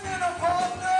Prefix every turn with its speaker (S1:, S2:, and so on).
S1: singing above them.